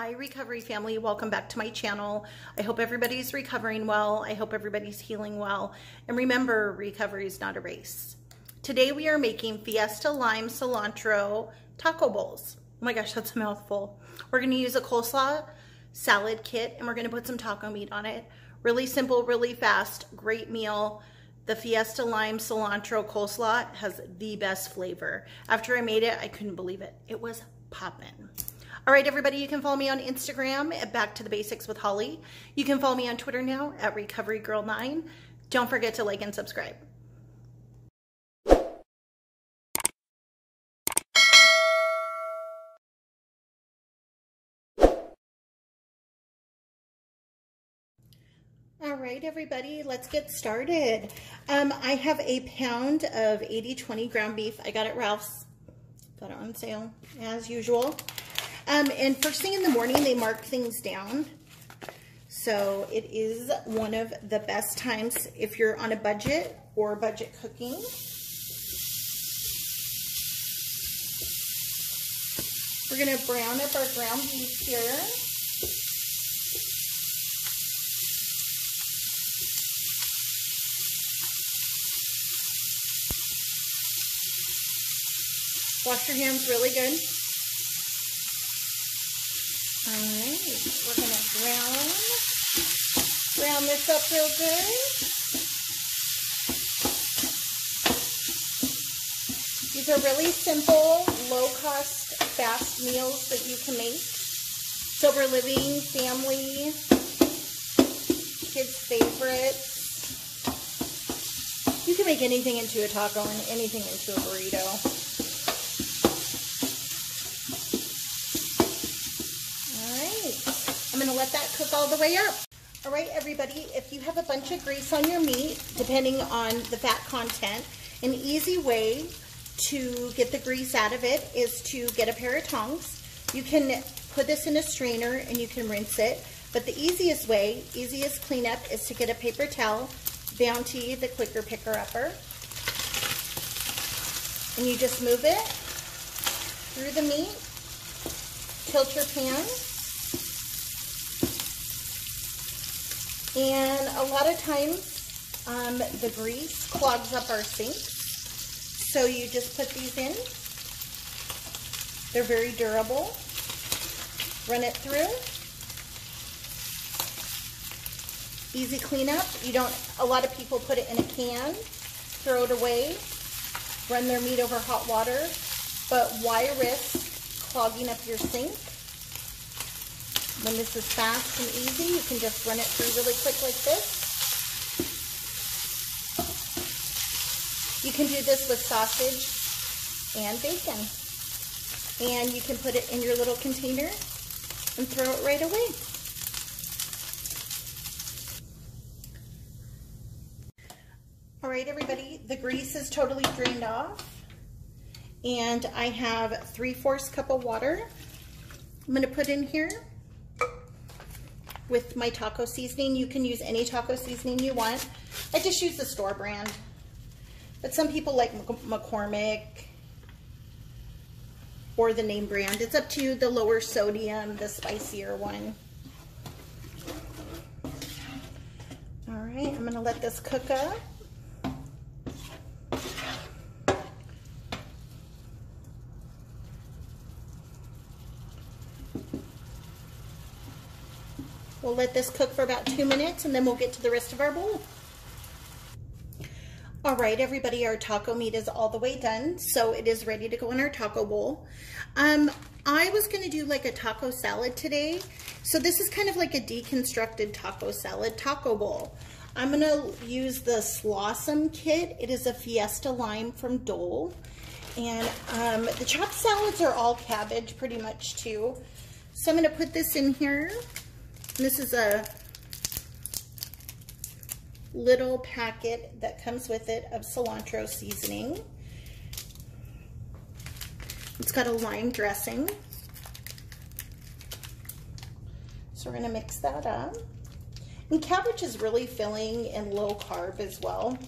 Hi, recovery family. Welcome back to my channel. I hope everybody's recovering well. I hope everybody's healing well. And remember, recovery is not a race. Today we are making Fiesta Lime Cilantro Taco Bowls. Oh my gosh, that's a mouthful. We're gonna use a coleslaw salad kit and we're gonna put some taco meat on it. Really simple, really fast, great meal. The Fiesta Lime Cilantro Coleslaw has the best flavor. After I made it, I couldn't believe it. It was poppin'. All right, everybody, you can follow me on Instagram at Back to the Basics with Holly. You can follow me on Twitter now at Recovery Girl 9 Don't forget to like and subscribe. All right, everybody, let's get started. Um, I have a pound of 80-20 ground beef. I got it Ralph's. Got it on sale, as usual. Um, and first thing in the morning, they mark things down. So it is one of the best times if you're on a budget or budget cooking. We're going to brown up our ground beef here. Wash your hands really good. All right, we're gonna brown, up real good. These are really simple, low-cost, fast meals that you can make. Sober living, family, kids' favorites. You can make anything into a taco and anything into a burrito. All right I'm gonna let that cook all the way up. All right, everybody, if you have a bunch of grease on your meat, depending on the fat content, an easy way to get the grease out of it is to get a pair of tongs. You can put this in a strainer and you can rinse it, but the easiest way, easiest cleanup is to get a paper towel, Bounty, the quicker picker upper, and you just move it through the meat, tilt your pan, And a lot of times um, the grease clogs up our sinks. So you just put these in. They're very durable. Run it through. Easy cleanup. You don't, a lot of people put it in a can, throw it away, run their meat over hot water. But why risk clogging up your sink when this is fast and easy, you can just run it through really quick like this. You can do this with sausage and bacon. And you can put it in your little container and throw it right away. All right, everybody, the grease is totally drained off. And I have three-fourths cup of water I'm gonna put in here with my taco seasoning. You can use any taco seasoning you want. I just use the store brand. But some people like McCormick or the name brand. It's up to you, the lower sodium, the spicier one. All right, I'm gonna let this cook up. We'll let this cook for about two minutes and then we'll get to the rest of our bowl. All right, everybody, our taco meat is all the way done, so it is ready to go in our taco bowl. Um, I was gonna do like a taco salad today, so this is kind of like a deconstructed taco salad taco bowl. I'm gonna use the Slawsome kit. It is a Fiesta Lime from Dole. And um, the chopped salads are all cabbage pretty much too. So I'm gonna put this in here. This is a little packet that comes with it of cilantro seasoning. It's got a lime dressing. So we're gonna mix that up. And cabbage is really filling and low carb as well.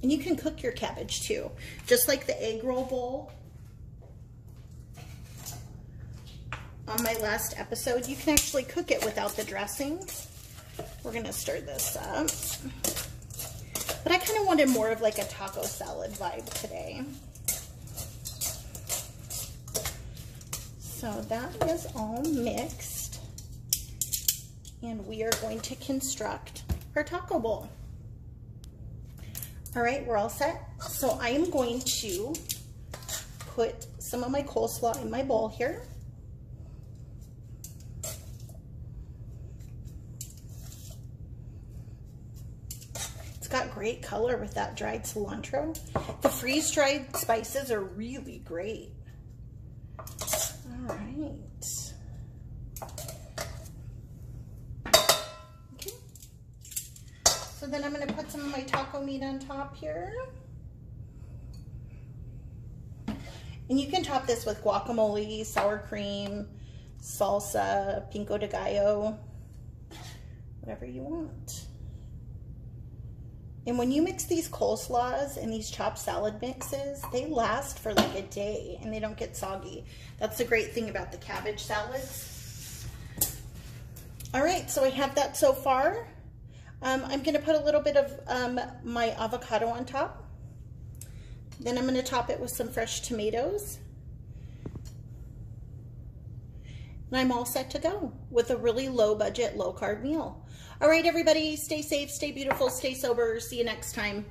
And you can cook your cabbage too. Just like the egg roll bowl on my last episode, you can actually cook it without the dressing. We're gonna stir this up. But I kind of wanted more of like a taco salad vibe today. So that is all mixed. And we are going to construct our taco bowl. All right, we're all set. So I am going to put some of my coleslaw in my bowl here. Got great color with that dried cilantro. The freeze-dried spices are really great. All right. Okay. So then I'm gonna put some of my taco meat on top here. And you can top this with guacamole, sour cream, salsa, pico de gallo, whatever you want. And when you mix these coleslaws and these chopped salad mixes, they last for like a day and they don't get soggy. That's the great thing about the cabbage salads. All right, so I have that so far. Um, I'm gonna put a little bit of um, my avocado on top. Then I'm gonna top it with some fresh tomatoes. And I'm all set to go with a really low budget, low carb meal. All right, everybody, stay safe, stay beautiful, stay sober. See you next time.